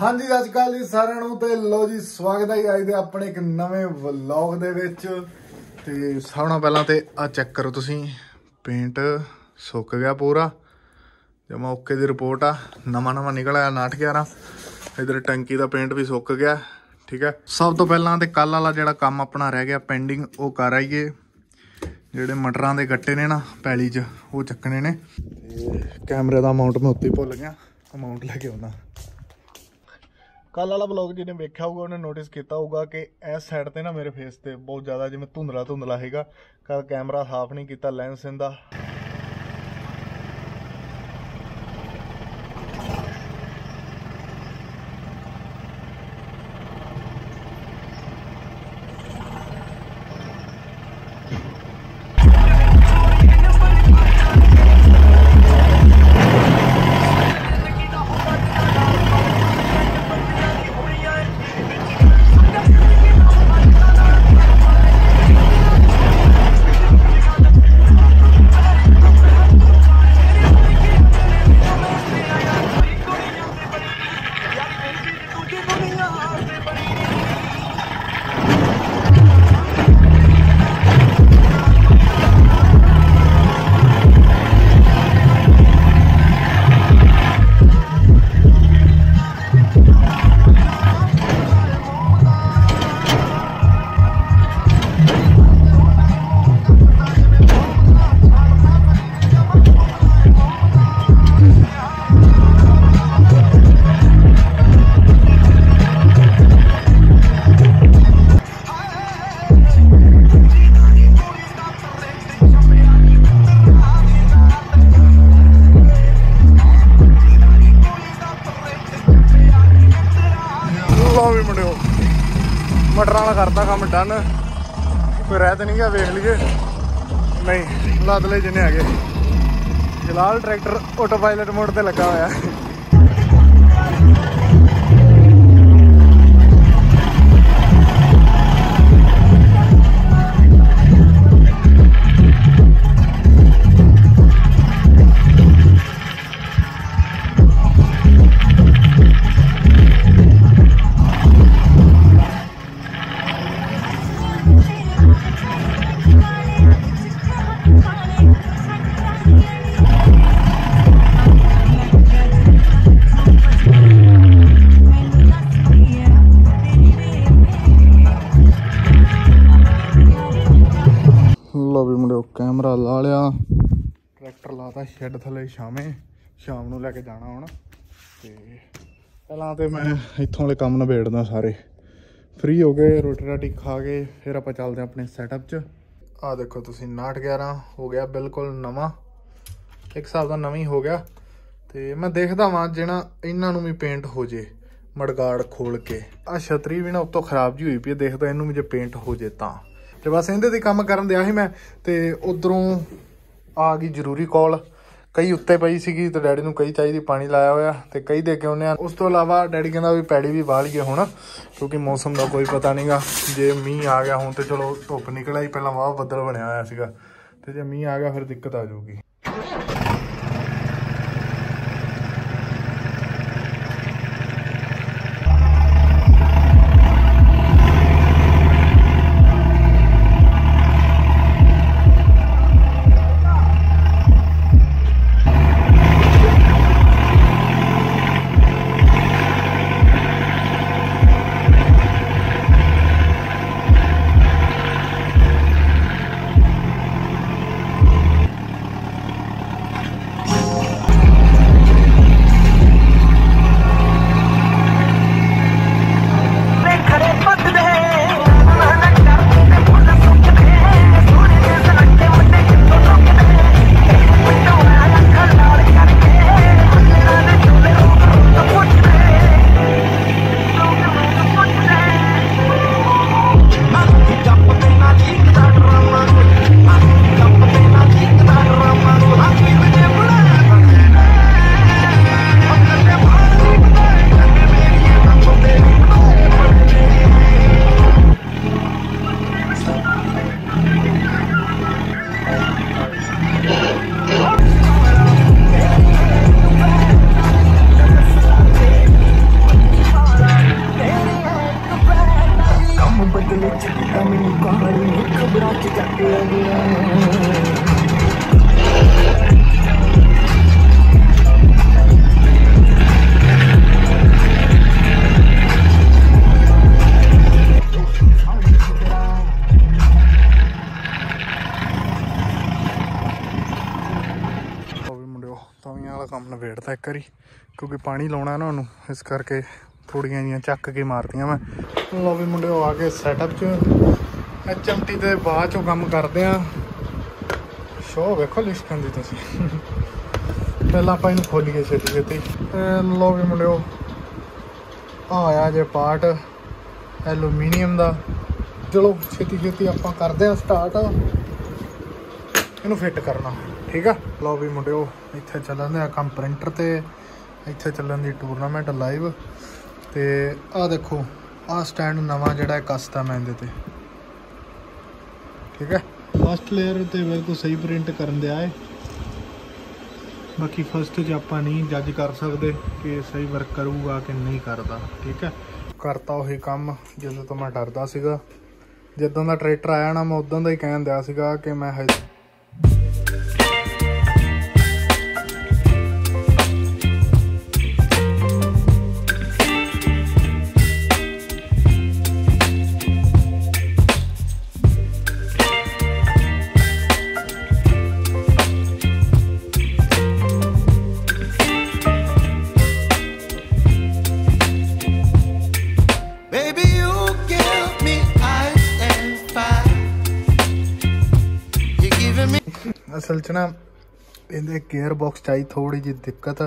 ਹਾਂਜੀ, ਸਤਿ ਸ਼੍ਰੀ ਅਕਾਲ ਜੀ ਸਾਰਿਆਂ ਨੂੰ ਤੇ ਲੋ ਜੀ, ਸਵਾਗਤ ਹੈ ਜੀ ਅੱਜ ਦੇ ਆਪਣੇ ਇੱਕ ਨਵੇਂ ਵਲੌਗ ਦੇ ਵਿੱਚ। ਤੇ ਸਭ ਤੋਂ ਪਹਿਲਾਂ ਤੇ ਆ ਚੈੱਕ ਕਰੋ ਤੁਸੀਂ ਪੇਂਟ ਸੁੱਕ ਗਿਆ ਪੂਰਾ। ਜਮਾ ਓਕੇ ਦੀ ਰਿਪੋਰਟ ਆ, ਨਵਾਂ ਨਵਾਂ ਨਿਕਲ ਆਇਆ 911 ਇਧਰ ਟੈਂਕੀ ਦਾ ਪੇਂਟ ਵੀ ਸੁੱਕ ਗਿਆ, ਠੀਕ ਹੈ। ਸਭ ਤੋਂ ਪਹਿਲਾਂ ਤੇ ਕੱਲ ਵਾਲਾ ਜਿਹੜਾ ਕੰਮ ਆਪਣਾ ਰਹਿ ਗਿਆ ਪੈਂਡਿੰਗ ਉਹ ਕਰ ਆਈਏ। ਜਿਹੜੇ ਮਟਰਾਂ ਦੇ ਗੱਟੇ ਨੇ ਨਾ, ਪੈਲੀ 'ਚ, ਉਹ ਚੱਕਣੇ ਨੇ। ਤੇ ਕੈਮਰੇ ਦਾ ਅਮਾਉਂਟ ਮੈਂ ਉੱਤੇ ਭੁੱਲ ਗਿਆ ਅਮਾਉਂਟ ਲੈ ਕੇ ਆਉਣਾ। ਕੱਲ ਵਾਲਾ ਬਲੌਗ ਜਿਹਨੇ ਵੇਖਿਆ ਹੋਊਗਾ, ਉਹਨੇ ਨੋਟਿਸ ਕੀਤਾ ਹੋਊਗਾ ਕਿ ਇਸ ਸਾਈਡ ਤੇ ਨਾ ਮੇਰੇ ਫੇਸ ਤੇ ਬਹੁਤ ਜ਼ਿਆਦਾ ਜਿਵੇਂ ਧੁੰਦਲਾ ਧੁੰਦਲਾ ਹੈਗਾ ਕੱਲ ਕੈਮਰਾ ਸਾਫ਼ ਨਹੀਂ ਕੀਤਾ ਲੈਂਸ ਇਹਦਾ ਤਾਂ ਨਹੀਂ ਗਿਆ ਵੇਖ ਲਈਏ। ਨਹੀਂ, ਲੱਦ ਲੈ ਜਿੰਨੇ ਹੈਗੇ। ਫਿਲਹਾਲ ਟਰੈਕਟਰ ਆਟੋ ਪਾਇਲਟ ਮੋਡ ਤੇ ਲੱਗਾ ਹੋਇਆ। ਟਰੈਕਟਰ ਲਾਤਾ ਸ਼ੈੱਡ ਥੱਲੇ ਸ਼ਾਮੇ ਸ਼ਾਮ ਨੂੰ ਲੈ ਕੇ ਜਾਣਾ ਹੁਣ। ਤੇ ਪਹਿਲਾਂ ਤੇ ਮੈਂ ਇੱਥੋਂ ਵਾਲੇ ਕੰਮ ਨਿਬੇੜਦਾ ਸਾਰੇ। ਫ੍ਰੀ ਹੋ ਗਏ, ਰੋਟੀ ਰਾਟੀ ਖਾ ਕੇ, ਫਿਰ ਆਪਾਂ ਚੱਲਦੇ ਹਾਂ ਆਪਣੇ ਸੈਟਅਪ 'ਚ। ਆ ਦੇਖੋ ਤੁਸੀਂ 911 ਹੋ ਗਿਆ ਬਿਲਕੁਲ ਨਵਾਂ। ਇੱਕ ਹਿਸਾਬ ਦਾ ਨਵੀਂ ਹੋ ਗਿਆ। ਤੇ ਮੈਂ ਦੇਖਦਾ ਵਾਂ ਜਿਹੜਾ ਇਹਨਾਂ ਨੂੰ ਵੀ ਪੇਂਟ ਹੋ ਜੇ ਮੜਗਾੜ ਖੋਲ ਕੇ। ਆ ਛਤਰੀ ਵੀ ਨਾ ਉੱਤੋਂ ਖਰਾਬ ਜੀ ਹੋਈ ਪਈ ਦੇਖਦਾ ਇਹਨੂੰ ਵੀ ਜੇ ਪੇਂਟ ਹੋ ਜੇ ਤਾਂ। ਤੇ ਬਸ ਇਹਦੇ ਤੇ ਕੰਮ ਕਰਨ ਦਿਆ ਸੀ ਮੈਂ, ਤੇ ਉਧਰੋਂ ਆ ਗਈ ਜ਼ਰੂਰੀ ਕਾਲ। ਕਈ ਉੱਤੇ ਪਈ ਸੀਗੀ ਤੇ ਡੈਡੀ ਨੂੰ ਕਈ ਚਾਹੀਦੀ ਪਾਣੀ ਲਾਇਆ ਹੋਇਆ ਤੇ ਕਈ ਦੇ ਕੇ ਆਉਂਦੇ ਆ। ਉਸ ਤੋਂ ਇਲਾਵਾ ਡੈਡੀ ਕਹਿੰਦਾ ਵੀ ਪੈੜੀ ਵੀ ਵਾਹ ਲਈਏ ਹੁਣ, ਕਿਉਂਕਿ ਮੌਸਮ ਦਾ ਕੋਈ ਪਤਾ ਨਹੀਂਗਾ ਜੇ ਮੀਂਹ ਆ ਗਿਆ ਹੁਣ ਤੇ ਚਲੋ ਧੁੱਪ ਨਿਕਲ ਆਈ ਪਹਿਲਾਂ ਵਾਹ ਬੱਦਲ ਬਣਿਆ ਹੋਇਆ ਸੀਗਾ। ਤੇ ਜੇ ਮੀਂਹ ਆ ਗਿਆ ਫਿਰ ਦਿੱਕਤ ਆ ਜਾਊਗੀ। ਕੰਮ ਇੱਕ ਵਾਰੀ ਕਿਉਂਕਿ ਪਾਣੀ ਲਾਉਣਾ ਨਾ ਉਹਨੂੰ, ਇਸ ਕਰਕੇ ਥੋੜੀਆਂ ਜੀਆਂ ਚੱਕ ਕੇ ਮਾਰਤੀਆਂ ਮੈਂ। ਲਓ ਵੀ ਮੁੰਡਿਓ, ਆ ਕੇ ਸੈਟਅਪ 'ਚ। ਐਚਐਮਟੀ ਦੇ ਬਾਅਦ ਚੋਂ ਕੰਮ ਕਰਦੇ ਆ। ਸ਼ੋ ਵੇਖੋ ਲਿਸ਼ਕਣ ਦੀ ਤੁਸੀਂ। ਪਹਿਲਾਂ ਆਪਾਂ ਇਹਨੂੰ ਖੋਲੀਏ ਛੇਤੀ ਛੇਤੀ। ਤੇ ਵੀ ਮੁੰਡਿਓ, ਆ ਆਇਆ ਜੇ ਪਾਰਟ ਐਲੂਮੀਨੀਅਮ ਦਾ। ਚਲੋ, ਛੇਤੀ ਛੇਤੀ ਆਪਾਂ ਕਰਦੇ ਆ ਸਟਾਰਟ ਇਹਨੂੰ ਫਿੱਟ ਕਰਨਾ। ਠੀਕ ਆ? ਲਓ ਵੀ ਮੁੰਡਿਓ, ਇੱਥੇ ਚੱਲਣ ਦੇ ਆ ਕੰਮ ਪ੍ਰਿੰਟਰ ਤੇ, ਇੱਥੇ ਚੱਲਣ ਦੀ ਟੂਰਨਾਮੈਂਟ ਲਾਈਵ ਤੇ ਆਹ ਦੇਖੋ, ਆਹ ਸਟੈਂਡ ਨਵਾਂ ਜਿਹੜਾ ਕਸਤਾ ਮੈਂ ਇਹਦੇ ਤੇ। ਠੀਕ ਹੈ ਫਸਟ ਲੇਅਰ ਤੇ ਬਿਲਕੁਲ ਸਹੀ ਪ੍ਰਿੰਟ ਕਰਨ ਦਿਆ ਹੈ ਬਾਕੀ ਫਸਟ 'ਚ ਆਪਾਂ ਨਹੀਂ ਜੱਜ ਕਰ ਸਕਦੇ ਕਿ ਸਹੀ ਵਰਕ ਕਰੂਗਾ ਕਿ ਨਹੀਂ ਕਰਦਾ, ਠੀਕ ਹੈ ਕਰਤਾ ਉਹੀ ਕੰਮ, ਜਦੋਂ ਤੋਂ ਮੈਂ ਡਰਦਾ ਸੀਗਾ। ਜਦੋਂ ਦਾ ਟਰੈਕਟਰ ਆਇਆ ਨਾ, ਮੈਂ ਉਦੋਂ ਦਾ ਹੀ ਕਹਿਣ ਦਿਆ ਸੀਗਾ ਕਿ ਮੈਂ ਅਸਲ 'ਚ ਨਾ ਇਹਦੇ ਗੇਅਰ ਬਾਕਸ 'ਚ ਆਈ ਥੋੜੀ ਜਿਹੀ ਦਿੱਕਤ।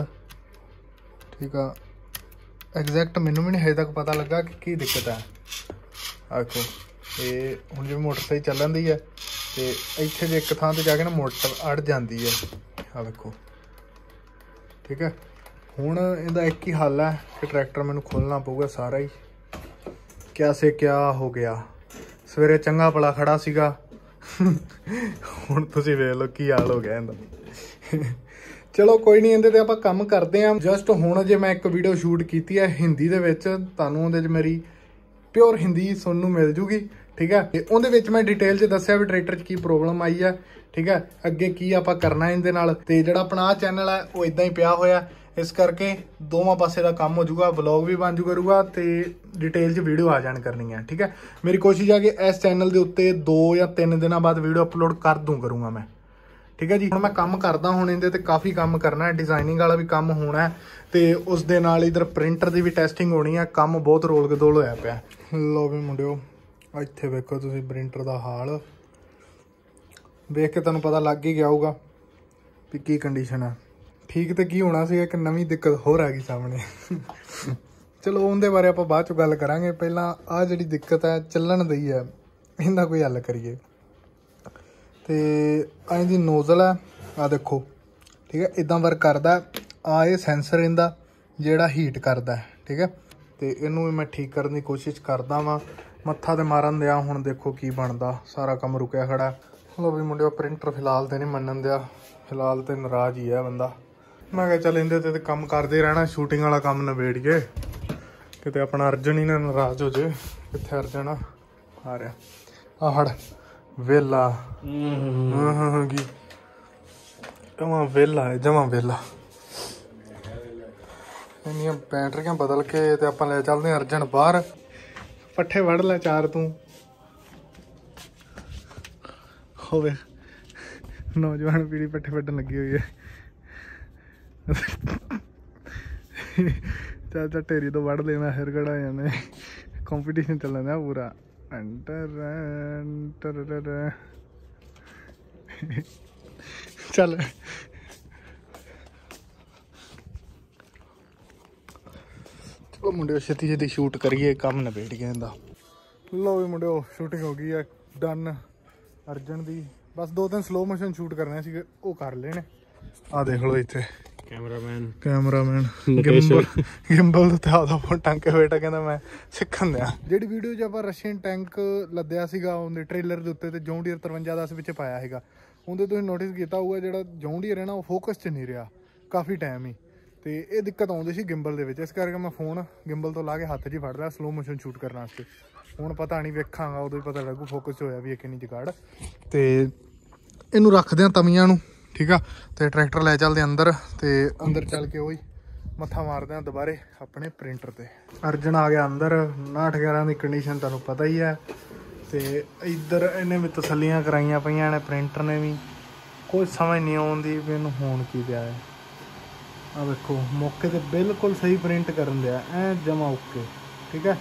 ਠੀਕ ਆ। ਐਗਜ਼ੈਕਟ ਮੈਨੂੰ ਵੀ ਨਹੀਂ ਹਜੇ ਤੱਕ ਪਤਾ ਲੱਗਾ ਕਿ ਕੀ ਦਿੱਕਤ ਹੈ ਆਖੋ ਇਹ ਹੁਣ ਜਿਵੇਂ ਮੋਟਰਸਾਈਕਲ ਚੱਲਣ ਦੀ ਹੈ ਤੇ ਇੱਥੇ ਜੇ ਇੱਕ ਥਾਂ ਤੇ ਜਾ ਕੇ ਨਾ ਮੋਟਰ ਅੜ ਜਾਂਦੀ ਹੈ ਆ ਵੇਖੋ ਠੀਕ ਹੈ ਹੁਣ ਇਹਦਾ ਇੱਕ ਹੀ ਹੱਲ ਹੈ ਕਿ ਟਰੈਕਟਰ ਮੈਨੂੰ ਖੋਲਣਾ ਪਊਗਾ ਸਾਰਾ ਹੀ। ਕਿਆ ਸੇ ਕਿਆ ਹੋ ਗਿਆ। ਸਵੇਰੇ ਚੰਗਾ ਭਲਾ ਖੜਾ ਸੀਗਾ। ਹੁਣ ਤੁਸੀਂ ਵੇਖ ਲਓ ਕੀ ਹਾਲ ਹੋ ਗਿਆ ਇਹਦਾ। ਚਲੋ ਕੋਈ ਨਹੀਂ, ਇਹਦੇ ਤੇ ਆਪਾਂ ਕੰਮ ਕਰਦੇ ਆਂ। ਜਸਟ ਹੁਣ ਜੇ ਮੈਂ ਇੱਕ ਵੀਡੀਓ ਸ਼ੂਟ ਕੀਤੀ ਹੈ ਹਿੰਦੀ ਦੇ ਵਿੱਚ। ਤੁਹਾਨੂੰ ਉਹਦੇ 'ਚ ਮੇਰੀ ਪਿਓਰ ਹਿੰਦੀ ਸੁਣਨ ਨੂੰ ਮਿਲ ਜੂਗੀ, ਠੀਕ ਹੈ? ਤੇ ਉਹਦੇ ਵਿੱਚ ਮੈਂ ਡਿਟੇਲ 'ਚ ਦੱਸਿਆ ਵੀ ਟਰੈਕਟਰ 'ਚ ਕੀ ਪ੍ਰੋਬਲਮ ਆਈ ਹੈ ਠੀਕ ਹੈ? ਅੱਗੇ ਕੀ ਆਪਾਂ ਕਰਨਾ ਇਹਦੇ ਨਾਲ। ਤੇ ਜਿਹੜਾ ਆਪਣਾ ਆਹ ਚੈਨਲ ਹੈ, ਉਹ ਇਦਾਂ ਹੀ ਪਿਆ ਹੋਇਆ। ਇਸ ਕਰਕੇ ਦੋਵਾਂ ਪਾਸੇ ਦਾ ਕੰਮ ਹੋ ਜਾਊਗਾ ਵਲੌਗ ਵੀ ਬਣ ਜੂ ਕਰੂਗਾ ਤੇ ਡਿਟੇਲ 'ਚ ਵੀਡੀਓ ਆ ਜਾਣ ਕਰਨੀ ਹੈ ਠੀਕ ਹੈ? ਮੇਰੀ ਕੋਸ਼ਿਸ਼ ਆ ਕਿ ਇਸ ਚੈਨਲ ਦੇ ਉੱਤੇ 2 ਜਾਂ 3 ਦਿਨਾਂ ਬਾਅਦ ਵੀਡੀਓ ਅਪਲੋਡ ਕਰ ਦੂੰ ਕਰੂੰਗਾ ਮੈਂ, ਠੀਕ ਹੈ ਜੀ? ਹੁਣ ਮੈਂ ਕੰਮ ਕਰਦਾ ਹੁਣ ਇਹਦੇ ਤੇ ਕਾਫੀ ਕੰਮ ਕਰਨਾ ਹੈ ਡਿਜ਼ਾਈਨਿੰਗ ਵਾਲਾ ਵੀ ਕੰਮ ਹੋਣਾ ਹੈ ਤੇ ਉਸ ਦੇ ਨਾਲ ਇਧਰ ਪ੍ਰਿੰਟਰ ਦੀ ਵੀ ਟੈਸਟਿੰਗ ਹੋਣੀ ਹੈ, ਕੰਮ ਬਹੁਤ ਰੋਲ ਗਦੋਲ ਹੋਇਆ ਪਿਆ ਲੋ ਵੀ ਮੁੰਡਿਓ, ਇੱਥੇ ਵੇਖੋ ਤੁਸੀਂ ਪ੍ਰਿੰਟਰ ਦਾ ਹਾਲ। ਵੇਖ ਕੇ ਤੁਹਾਨੂੰ ਪਤਾ ਲੱਗ ਹੀ ਗਿਆ ਹੋਊਗਾ ਵੀ ਕੀ ਕੰਡੀਸ਼ਨ ਹੈ। ਠੀਕ ਤੇ ਕੀ ਹੋਣਾ ਸੀ ਇੱਕ ਨਵੀਂ ਦਿੱਕਤ ਹੋਰ ਆ ਗਈ ਸਾਹਮਣੇ। ਚਲੋ, ਉਹਦੇ ਬਾਰੇ ਆਪਾਂ ਬਾਅਦ ਚ ਗੱਲ ਕਰਾਂਗੇ। ਪਹਿਲਾਂ ਆ ਜਿਹੜੀ ਦਿੱਕਤ ਹੈ, ਚੱਲਣ ਦੀ ਹੈ, ਇਹਦਾ ਕੋਈ ਹੱਲ ਕਰੀਏ। ਤੇ ਐਂ ਦੀ ਨੋਜ਼ਲ ਹੈ ਆ ਦੇਖੋ। ਠੀਕ ਹੈ ਇਦਾਂ ਵਰਕ ਕਰਦਾ ਆ ਇਹ ਸੈਂਸਰ ਇਹਦਾ, ਜਿਹੜਾ ਹੀਟ ਕਰਦਾ ਠੀਕ ਹੈ, ਤੇ ਇਹਨੂੰ ਵੀ ਮੈਂ ਠੀਕ ਕਰਨ ਦੀ ਕੋਸ਼ਿਸ਼ ਕਰਦਾ ਵਾਂ। ਮੱਥਾ ਤੇ ਮਾਰਨ ਦਿਆ, ਹੁਣ ਦੇਖੋ ਕੀ ਬਣਦਾ। ਸਾਰਾ ਕੰਮ ਰੁਕਿਆ ਖੜਾ ਲੋ ਵੀ ਮੁੰਡਿਓ ਪ੍ਰਿੰਟਰ ਫਿਲਹਾਲ ਤੇ ਨਹੀਂ ਮੰਨਣ ਦਿਆ। ਫਿਲਹਾਲ ਤੇ ਨਾਰਾਜ਼ ਹੀ ਹੈ ਬੰਦਾ। ਮੈਂ ਕਿਹਾ ਚੱਲ ਇਹਦੇ ਤੇ ਕੰਮ ਕਰਦੇ ਰਹਿਣਾ ਸ਼ੂਟਿੰਗ ਵਾਲਾ ਕੰਮ ਨਿਬੇੜੀਏ। ਕਿਤੇ ਆਪਣਾ ਅਰਜਨ ਹੀ ਨਾ ਨਾਰਾਜ਼ ਹੋ ਜੇ, ਕਿੱਥੇ ਅਰਜਨ ਆ? ਆ ਰਿਹਾ। ਆ ਹੜ ਵੇਲਾ। ਹਾਂ ਹਾਂ ਕੀ? ਜਮਾ ਵੇਲਾ ਹੈ, ਜਮਾ ਵੇਲਾ। ਇੰਨੀਆਂ ਬੈਟਰੀਆਂ ਬਦਲ ਕੇ ਤੇ ਆਪਾਂ ਲੈ ਚੱਲਦੇ ਹਾਂ ਅਰਜਨ ਬਾਹਰ। ਪੱਠੇ ਵੜ ਲੈ ਚਾਰ ਤੂੰ। ਹੋਵੇ। ਨੌਜਵਾਨ ਪੀੜੀ ਪੱਠੇ ਵੱਢਣ ਲੱਗੀ ਹੋਈ ਹੈ। ਚਾਚਾ ਢੇਰੀ ਤੋਂ ਵੱਢ ਲੈਣਾ, ਫਿਰ ਕਿਹੜਾ ਜਾਣੇ? ਕੰਪੀਟੀਸ਼ਨ ਚੱਲਣ ਦਾ ਪੂਰਾ। ਅੰਟਰ ਅੰਟਰ ਚੱਲ। ਚਲੋ ਮੁੰਡਿਓ, ਛੇਤੀ ਛੇਤੀ ਸ਼ੂਟ ਕਰੀਏ, ਕੰਮ ਨਿਬੇੜ ਗਿਆ ਇਹਦਾ। ਲੋ ਵੀ ਮੁੰਡਿਓ ਸ਼ੂਟਿੰਗ ਹੋ ਗਈ ਹੈ ਡਨ ਅਰਜਨ ਦੀ, ਬਸ ਦੋ ਤਿੰਨ ਸਲੋ ਮੋਸ਼ਨ ਸ਼ੂਟ ਕਰਨੇ ਸੀ ਉਹ ਕਰ ਲੈਣੇ। ਆ ਦੇਖ ਲਓ ਇੱਥੇ। ਕੈਮਰਾਮੈਨ। ਕੈਮਰਾਮੈਨ। ਗਿੰਬਲ ਗਿੰਬਲ ਤੇ ਆਦਾ ਫੋਨ ਟੰਗ ਕੇ ਬੈਠਾ ਕਹਿੰਦਾ ਮੈਂ ਸਿੱਖਣ ਦਿਆ। ਜਿਹੜੀ ਵੀਡੀਓ 'ਚ ਆਪਾਂ ਰਸ਼ੀਅਨ ਟੈਂਕ ਲੱਦਿਆ ਸੀਗਾ ਉਹਦੇ ਟ੍ਰੇਲਰ ਦੇ ਉੱਤੇ ਤੇ ਜੌਂਡੀਅਰ 5310 ਵਿੱਚ ਪਾਇਆ ਹੈਗਾ ਉਹਦੇ ਤੁਸੀਂ ਨੋਟਿਸ ਕੀਤਾ ਹੋਊਗਾ ਜਿਹੜਾ ਜੌਂਡੀਅਰ ਹੈ ਨਾ ਉਹ ਫੋਕਸ 'ਚ ਨਹੀਂ ਰਿਹਾ। ਕਾਫੀ ਟਾਈਮ ਹੀ। ਤੇ ਇਹ ਦਿੱਕਤ ਆਉਂਦੀ ਸੀ ਗਿੰਬਲ ਦੇ ਵਿੱਚ। ਇਸ ਕਰਕੇ ਮੈਂ ਫੋਨ ਗਿੰਬਲ ਤੋਂ ਲਾ ਕੇ ਹੱਥ 'ਚ ਹੀ ਫੜ ਲਿਆ ਸਲੋ ਮੋਸ਼ਨ ਸ਼ੂਟ ਕਰਨ ਵਾਸਤੇ। ਹੁਣ ਪਤਾ ਨਹੀਂ ਵੇਖਾਂਗਾ ਉਦੋਂ ਹੀ ਪਤਾ ਲੱਗੂ ਫੋਕਸ ਹੋਇਆ ਵੀ ਇਹ ਕਿੰਨੀ ਜਗਾੜ। ਤੇ ਇਹਨੂੰ ਰੱਖਦੇ ਆ ਤਵੀਆਂ ਨੂੰ। ਠੀਕ ਆ? ਤੇ ਟਰੈਕਟਰ ਲੈ ਚੱਲਦੇ ਅੰਦਰ ਤੇ ਅੰਦਰ ਚੱਲ ਕੇ ਉਹੀ ਮੱਥਾ ਮਾਰਦੇ ਆ ਦੁਬਾਰੇ ਆਪਣੇ ਪ੍ਰਿੰਟਰ ਤੇ। ਅਰਜਨ ਆ ਗਿਆ ਅੰਦਰ 911 ਦੀ ਕੰਡੀਸ਼ਨ ਤੁਹਾਨੂੰ ਪਤਾ ਹੀ ਹੈ ਤੇ ਇੱਧਰ ਇਹਨੇ ਵੀ ਤਸੱਲੀਆਂ ਕਰਾਈਆਂ ਪਈਆਂ ਨੇ, ਪ੍ਰਿੰਟਰ ਨੇ ਵੀ। ਕੋਈ ਸਮਝ ਨਹੀਂ ਆਉਂਦੀ ਵੀ ਇਹਨੂੰ ਹੋਣ ਕੀ ਪਿਆ ਹੈ। ਆ ਵੇਖੋ, ਮੌਕੇ ਤੇ ਬਿਲਕੁਲ ਸਹੀ ਪ੍ਰਿੰਟ ਕਰਨ ਦਿਆ, ਐ ਜਮਾ ਓਕੇ ਠੀਕ ਹੈ?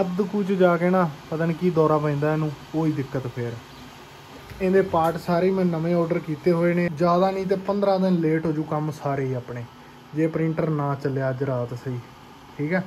ਅੱਧ ਕੁਝ ਜਾ ਕੇ ਨਾ ਪਤਾ ਨਹੀਂ ਕੀ ਦੌਰਾ ਪੈਂਦਾ ਇਹਨੂੰ, ਕੋਈ ਦਿੱਕਤ ਫੇਰ। ਇਹਦੇ ਪਾਰਟ ਸਾਰੇ ਮੈਂ ਨਵੇਂ ਆਰਡਰ ਕੀਤੇ ਹੋਏ ਨੇ। ਜ਼ਿਆਦਾ ਨਹੀਂ ਤੇ 15 ਦਿਨ ਲੇਟ ਹੋ ਜੂ ਕੰਮ ਸਾਰੇ ਹੀ ਆਪਣੇ। ਜੇ ਪ੍ਰਿੰਟਰ ਨਾ ਚੱਲਿਆ ਅੱਜ ਰਾਤ ਸਹੀ, ਠੀਕ ਹੈ?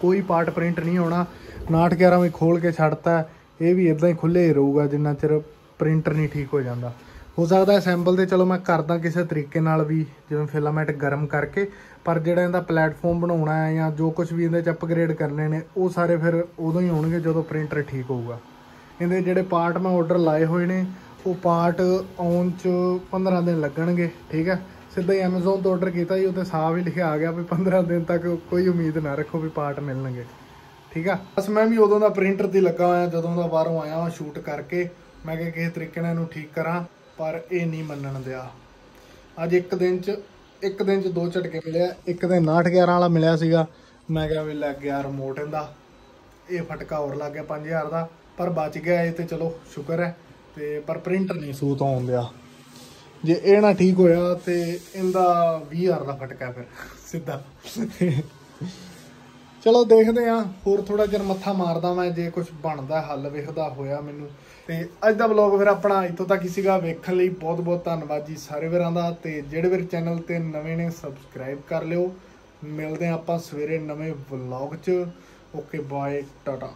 ਕੋਈ ਪਾਰਟ ਪ੍ਰਿੰਟ ਨਹੀਂ ਹੋਣਾ। 911 ਵੀ ਖੋਲ ਕੇ ਛੱਡਤਾ। ਇਹ ਵੀ ਇਦਾਂ ਹੀ ਖੁੱਲੇ ਹੀ ਰਹੂਗਾ, ਜਿੰਨਾ ਚਿਰ ਪ੍ਰਿੰਟਰ ਨਹੀਂ ਠੀਕ ਹੋ ਜਾਂਦਾ। ਹੋ ਸਕਦਾ ਅਸੈਂਬਲ ਤੇ ਚਲੋ ਮੈਂ ਕਰਦਾ ਕਿਸੇ ਤਰੀਕੇ ਨਾਲ ਵੀ, ਜਿਵੇਂ ਫਿਲਾਮੈਂਟ ਗਰਮ ਕਰਕੇ, ਪਰ ਜਿਹੜਾ ਇਹਦਾ ਪਲੇਟਫਾਰਮ ਬਣਾਉਣਾ ਹੈ ਜਾਂ ਜੋ ਕੁਝ ਵੀ ਇਹਦੇ ਚ ਅਪਗ੍ਰੇਡ ਕਰਨੇ ਨੇ, ਉਹ ਸਾਰੇ ਫਿਰ ਉਦੋਂ ਹੀ ਹੋਣਗੇ ਜਦੋਂ ਪ੍ਰਿੰਟਰ ਠੀਕ ਹੋਊਗਾ। ਇਹਦੇ ਜਿਹੜੇ ਪਾਰਟ ਮੈਂ ਆਰਡਰ ਲਾਏ ਹੋਏ ਨੇ, ਉਹ ਪਾਰਟ ਆਉਣ ਚ 15 ਦਿਨ ਲੱਗਣਗੇ, ਠੀਕ ਹੈ? ਸਿੱਧਾ ਹੀ Amazon ਤੋਂ ਆਰਡਰ ਕੀਤਾ ਜੀ ਉੱਤੇ ਸਾਫ਼ ਹੀ ਲਿਖਿਆ ਆ ਗਿਆ ਵੀ 15 ਦਿਨ ਤੱਕ ਕੋਈ ਉਮੀਦ ਨਾ ਰੱਖੋ ਵੀ ਪਾਰਟ ਮਿਲਣਗੇ, ਠੀਕ ਆ ਬਸ ਮੈਂ ਵੀ ਉਦੋਂ ਦਾ ਪ੍ਰਿੰਟਰ ਤੇ ਲੱਗਾ ਹੋਇਆ, ਜਦੋਂ ਦਾ ਬਾਹਰੋਂ ਆਇਆ ਹਾਂ ਸ਼ੂਟ ਕਰਕੇ, ਮੈਂ ਕਿਹਾ ਕਿਸੇ ਤਰੀਕੇ ਨਾਲ ਇਹਨੂੰ ਠੀਕ ਕਰਾਂ, ਪਰ ਇਹ ਨਹੀਂ ਮੰਨਣ ਦਿਆ। ਅੱਜ ਇੱਕ ਦਿਨ ਚ, ਇੱਕ ਦਿਨ ਚ ਦੋ ਝਟਕੇ ਮਿਲਿਆ, ਇੱਕ ਦਿਨ 911 ਵਾਲਾ ਮਿਲਿਆ ਸੀਗਾ, ਮੈਂ ਕਿਹਾ ਵੀ ਲੱਗ ਗਿਆ ਰਿਮੋਟ ਇਹਦਾ, ਇਹ ਫਟਕਾ ਹੋਰ ਲੱਗ ਗਿਆ 5000 ਦਾ। ਪਰ ਬਚ ਗਿਆ ਇਹ ਤੇ ਚਲੋ ਸ਼ੁਕਰ ਹੈ ਤੇ ਪਰ ਪ੍ਰਿੰਟਰ ਨਹੀਂ ਸੂਤ ਆਉਣ ਦਿਆ। ਜੇ ਇਹ ਨਾ ਠੀਕ ਹੋਇਆ ਤੇ ਇਹਦਾ 20000 ਦਾ ਫਟਕਾ ਫਿਰ, ਸਿੱਧਾ। ਚਲੋ ਦੇਖਦੇ ਆ ਹੋਰ ਥੋੜਾ ਜਿਹਾ ਮੱਥਾ ਮਾਰਦਾ ਮੈਂ ਜੇ ਕੁਝ ਬਣਦਾ, ਹੱਲ ਵੇਖਦਾ ਹੋਇਆ ਮੈਨੂੰ। ਤੇ ਅੱਜ ਦਾ ਵਲੌਗ ਫਿਰ ਆਪਣਾ ਇੱਥੋਂ ਤੱਕ ਹੀ ਸੀਗਾ। ਵੇਖਣ ਲਈ ਬਹੁਤ ਬਹੁਤ ਧੰਨਵਾਦ ਜੀ ਸਾਰੇ ਵੀਰਾਂ ਦਾ। ਤੇ ਜਿਹੜੇ ਵੀਰ ਚੈਨਲ ਤੇ ਨਵੇਂ ਨੇ ਸਬਸਕ੍ਰਾਈਬ ਕਰ ਲਿਓ। ਮਿਲਦੇ ਆ ਆਪਾਂ ਸਵੇਰੇ ਨਵੇਂ ਵਲੌਗ 'ਚ। Okay bye Tata.